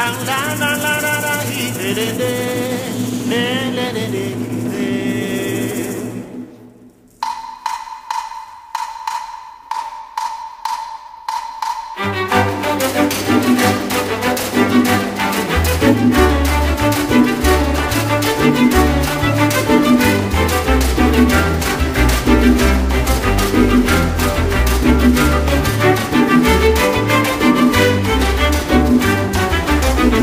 La, la, la, la, la, he, de, de,